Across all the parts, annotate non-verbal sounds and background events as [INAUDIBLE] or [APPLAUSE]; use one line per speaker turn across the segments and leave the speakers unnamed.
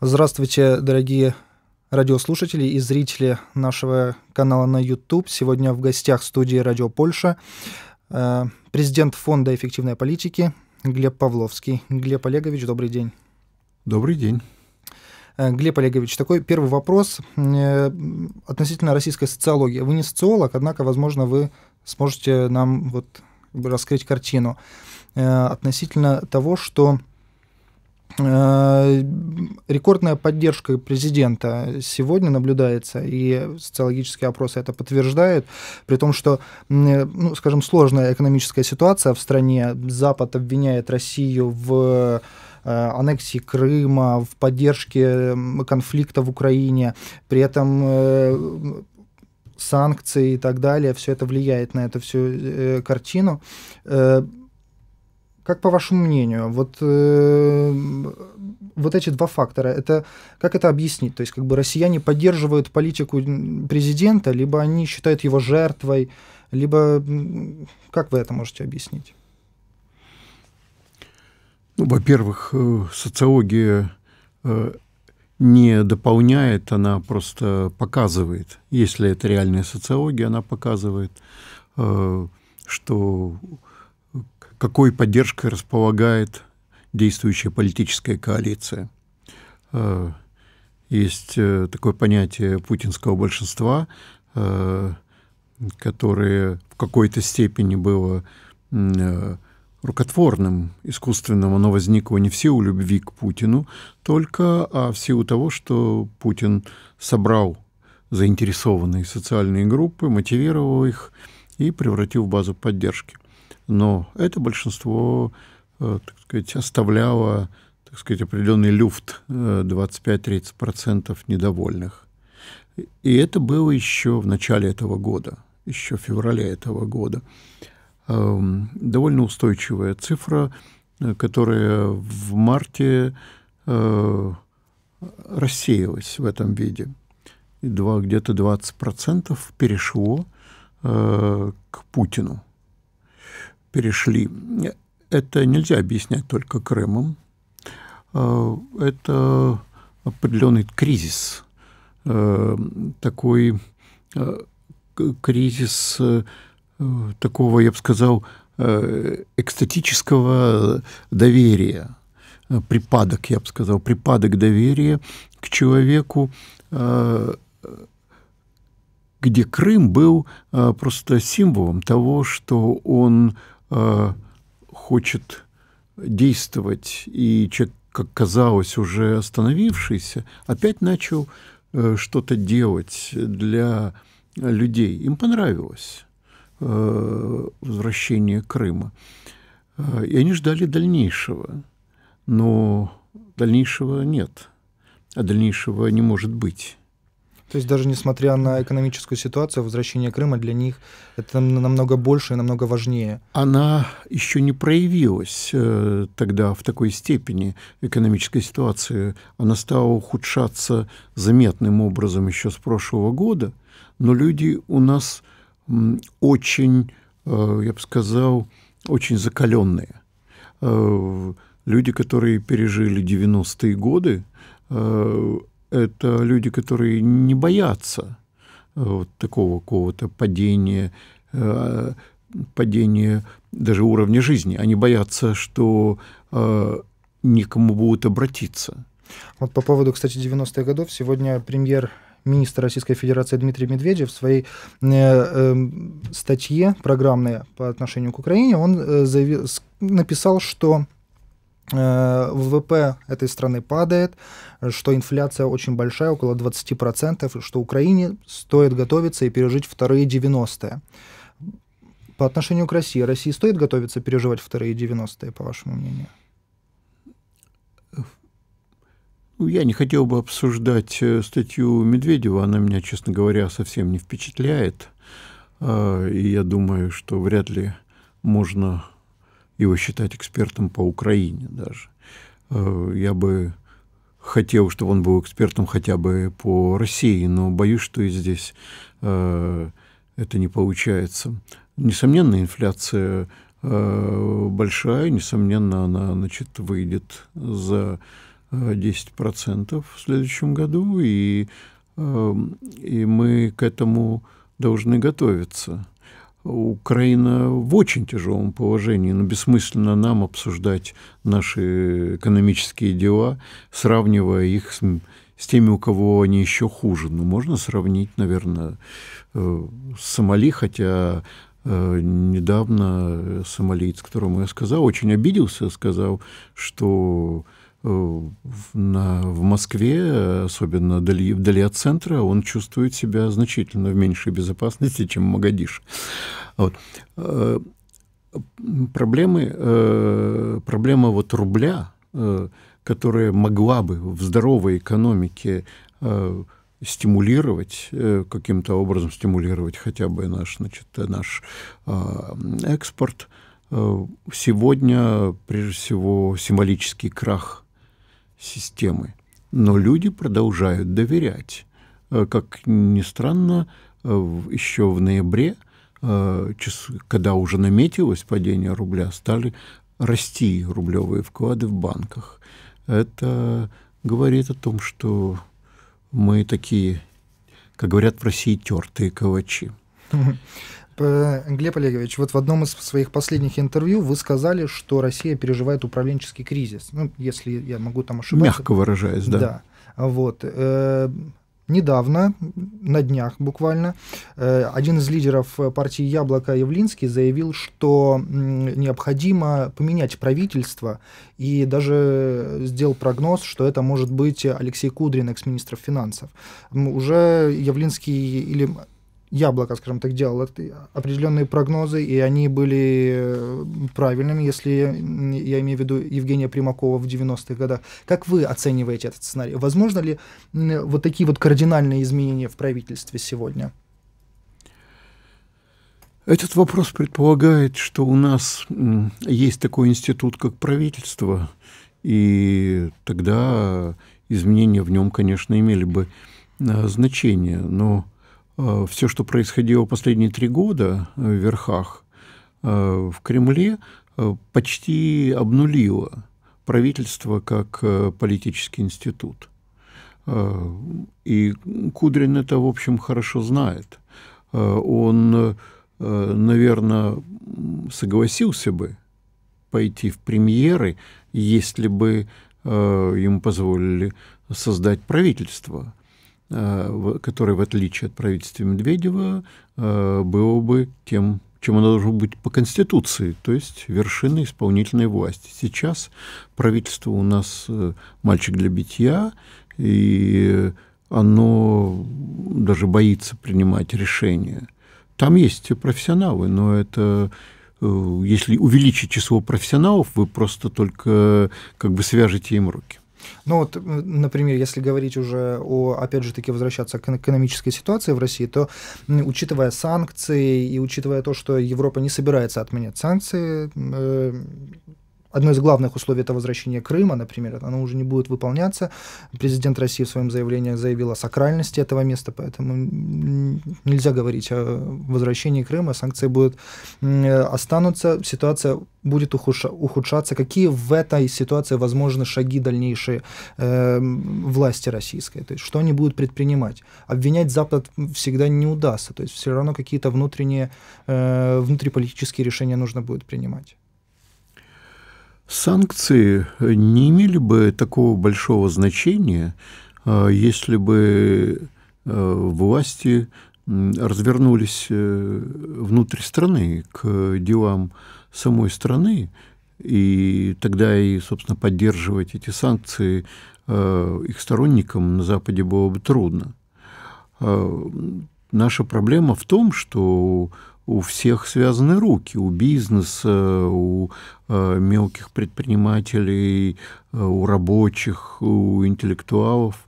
Здравствуйте, дорогие радиослушатели и зрители нашего канала на YouTube. Сегодня в гостях студии «Радио Польша» э, президент Фонда эффективной политики Глеб Павловский. Глеб Олегович, добрый день.
Добрый день.
Э, Глеб Олегович, такой первый вопрос э, относительно российской социологии. Вы не социолог, однако, возможно, вы сможете нам вот раскрыть картину относительно того, что рекордная поддержка президента сегодня наблюдается, и социологические опросы это подтверждают, при том, что, ну, скажем, сложная экономическая ситуация в стране, Запад обвиняет Россию в э, аннексии Крыма, в поддержке конфликта в Украине, при этом э, санкции и так далее, все это влияет на эту всю картину. Как по вашему мнению, вот, э, вот эти два фактора, это, как это объяснить? То есть как бы россияне поддерживают политику президента, либо они считают его жертвой, либо как вы это можете объяснить?
Ну, во-первых, э, социология э, не дополняет, она просто показывает. Если это реальная социология, она показывает, э, что какой поддержкой располагает действующая политическая коалиция. Э, есть э, такое понятие путинского большинства, э, которое в какой-то степени было рукотворным, искусственным. Оно возникло не в силу любви к Путину, только а в силу того, что Путин собрал заинтересованные социальные группы, мотивировал их и превратил в базу поддержки – но это большинство, э, так сказать, оставляло, так сказать, определенный люфт 25-30% э, недовольных. И это было еще в начале этого года, еще в феврале этого года. Эм, довольно устойчивая цифра, э, которая в марте рассеялась в этом виде. И где-то 20% перешло к Путину перешли. Это нельзя объяснять только Крымом. А, это определенный кризис, а, такой а, кризис такого, я бы сказал, экстатического доверия, припадок, я бы сказал, припадок доверия к человеку, где Крым был просто символом того, что он э, хочет действовать, и человек, как казалось, уже остановившийся, опять начал э, что-то делать для людей. Им понравилось э, возвращение Крыма. Э, и они ждали дальнейшего. Но дальнейшего нет. А дальнейшего не может быть.
То есть даже несмотря на экономическую ситуацию, возвращение Крыма для них это намного больше и намного важнее.
Она еще не проявилась э, тогда в такой степени экономической ситуации. Она стала ухудшаться заметным образом еще с прошлого года, но люди у нас очень, э, я бы сказал, очень закаленные. Э, люди, которые пережили 90-е годы, это люди, которые не боятся э, вот такого какого-то падения, э, падения даже уровня жизни. Они боятся, что э, никому будут обратиться.
Вот по поводу, кстати, 90-х годов, сегодня премьер министр Российской Федерации Дмитрий Медведев в своей э, э, статье программной по отношению к Украине он э, заявил, написал, что ВВП этой страны падает, что инфляция очень большая, около 20%, что Украине стоит готовиться и пережить вторые 90-е. По отношению к России, России стоит готовиться переживать вторые 90-е, по вашему мнению?
Ну, я не хотел бы обсуждать э, статью Медведева, она меня, честно говоря, совсем не впечатляет. А, и я думаю, что вряд ли можно его считать экспертом по Украине даже. Э, я бы хотел, чтобы он был экспертом хотя бы по России, но боюсь, что и здесь э, это не получается. Несомненно, инфляция э, большая, несомненно, она значит, выйдет за 10% в следующем году, и, и мы к этому должны готовиться. Украина в очень тяжелом положении, но бессмысленно нам обсуждать наши экономические дела, сравнивая их с, с теми, у кого они еще хуже. Ну, можно сравнить, наверное, э, с Сомали, хотя э, недавно сомалиец, которому я сказал, очень обиделся, сказал, что на, в Москве, особенно вдали, вдали от центра, он чувствует себя значительно в меньшей безопасности, чем Магадиш. Вот. Э, проблемы, э, проблема вот рубля, которая могла бы в здоровой экономике стимулировать, каким-то образом стимулировать хотя бы наш, значит, наш экспорт, сегодня, прежде всего, символический крах системы. Но люди продолжают доверять. Э, как ни странно, э, еще в ноябре, э, когда уже наметилось падение рубля, стали расти рублевые вклады в банках. Это говорит о том, что мы такие, как говорят в России, тертые калачи. [LAUGHS]
Глеб Олегович, вот в одном из своих последних интервью вы сказали, что Россия переживает управленческий кризис. Ну, если я могу там ошибаться.
Мягко выражаясь, да.
Да. Вот. Э, недавно, на днях буквально, э, один из лидеров партии «Яблоко» Явлинский заявил, что необходимо поменять правительство, и даже сделал прогноз, что это может быть Алексей Кудрин, экс-министр финансов. Уже Явлинский или Яблоко, скажем так, делало определенные прогнозы, и они были э, правильными, если я имею в виду Евгения Примакова в 90-х годах. Как вы оцениваете этот сценарий? Возможно ли вот такие вот кардинальные изменения в правительстве сегодня?
Этот вопрос предполагает, что у нас есть такой институт, как правительство, и тогда изменения в нем, конечно, имели бы э, значение. Но все, что происходило последние три года э, в верхах, э, в Кремле почти обнулило правительство как политический институт. И Кудрин это, в общем, хорошо знает. Он, наверное, согласился бы пойти в премьеры, если бы ему позволили создать правительство. Э, который, в отличие от правительства Медведева, э, было бы тем, чем оно должно быть по Конституции, то есть вершиной исполнительной власти. Сейчас правительство у нас э, мальчик для битья, и оно даже боится принимать решения. Там есть профессионалы, но это если увеличить число профессионалов, вы просто только как бы свяжете им руки.
Ну вот, например, если говорить уже о, опять же таки, возвращаться к экономической ситуации в России, то учитывая санкции и учитывая то, что Европа не собирается отменять санкции, э, одно из главных условий это возвращение Крыма, например, оно уже не будет выполняться. Президент России в своем заявлении заявил о сакральности этого места, поэтому нельзя говорить о возвращении Крыма, санкции будут останутся, ситуация будет ухудшаться. Какие в этой ситуации возможны шаги дальнейшие э, власти российской? То есть что они будут предпринимать? Обвинять Запад всегда не удастся. То есть все равно какие-то внутренние, э, внутриполитические решения нужно будет принимать.
Санкции не имели бы такого большого значения, а, если бы а, власти развернулись э, внутрь страны к делам самой страны, и тогда и, собственно, поддерживать эти санкции а, их сторонникам на Западе было бы трудно. Наша проблема в том, что у всех связаны руки, у бизнеса, у э, мелких предпринимателей, э, у рабочих, у интеллектуалов.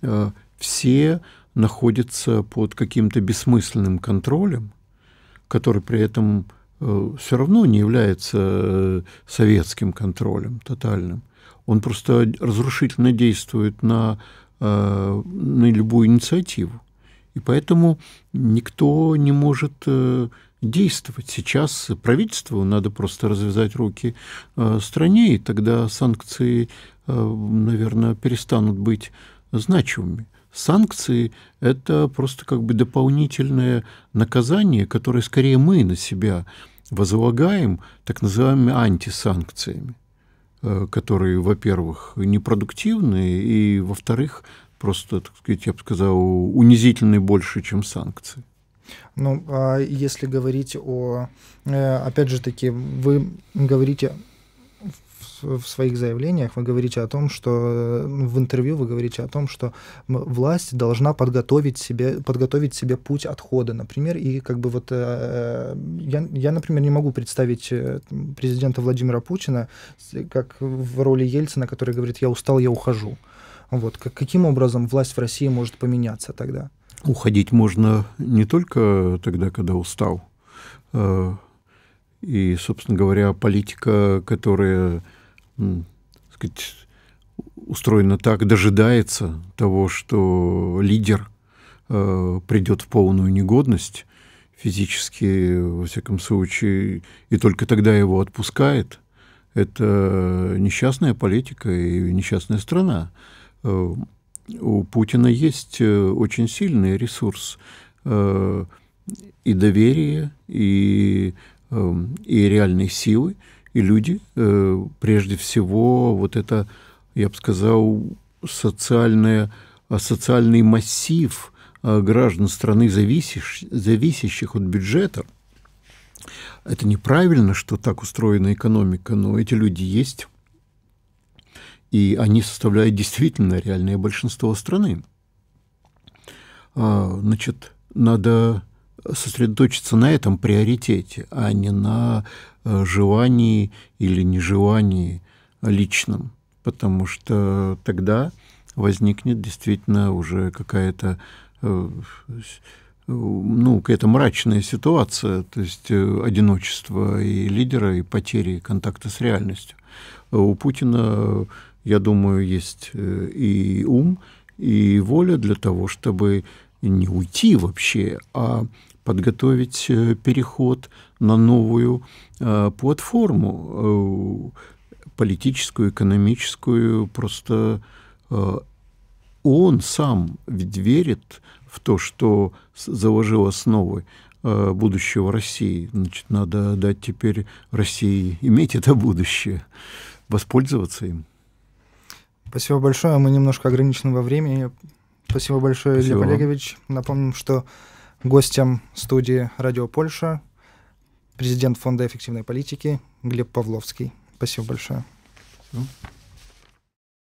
Э, все находятся под каким-то бессмысленным контролем, который при этом э, все равно не является э, советским контролем тотальным. Он просто разрушительно действует на, э, на любую инициативу. И поэтому никто не может э, действовать. Сейчас правительству надо просто развязать руки э, стране, и тогда санкции, э, наверное, перестанут быть значимыми. Санкции – это просто как бы дополнительное наказание, которое скорее мы на себя возлагаем так называемыми антисанкциями, которые, во-первых, непродуктивны, и, во-вторых, просто, так сказать, я бы сказал, унизительны больше, чем санкции.
Ну, а если говорить о, э, опять же таки, вы говорите в своих заявлениях вы говорите о том, что э, в интервью вы говорите о том, что власть должна подготовить себе, подготовить себе путь отхода, например, и как бы вот э, я, я, например, не могу представить президента Владимира Путина как в роли Ельцина, который говорит, я устал, я ухожу. Вот. Как, каким образом власть в России может поменяться тогда?
Уходить можно не только тогда, когда устал. Э, и, собственно говоря, политика, которая сказать, устроена так, дожидается того, что лидер э, придет в полную негодность физически, во всяком случае, и только тогда его отпускает, это несчастная политика и несчастная страна. Э, у Путина есть э, очень сильный ресурс э, и доверия, и, и реальной силы, и люди, прежде всего, вот это, я бы сказал, социальное, социальный массив граждан страны, зависящих от бюджета. Это неправильно, что так устроена экономика, но эти люди есть и они составляют действительно реальное большинство страны. А, значит, надо сосредоточиться на этом приоритете, а не на э, желании или нежелании личном, потому что тогда возникнет действительно уже какая-то э, ну, какая-то мрачная ситуация, то есть э, одиночество и лидера, и потери контакта с реальностью. У Путина я думаю, есть э, и ум, и воля для того, чтобы не уйти вообще, а подготовить э, переход на новую э, платформу политическую, экономическую. Просто он сам ведь верит в то, что заложил основы будущего России. Значит, надо дать теперь России иметь это будущее, воспользоваться им.
Спасибо большое. Мы немножко ограничены во времени. Спасибо большое, Спасибо. Лев Олегович. Напомним, что гостем студии «Радио Польша» президент Фонда эффективной политики Глеб Павловский. Спасибо большое. Спасибо.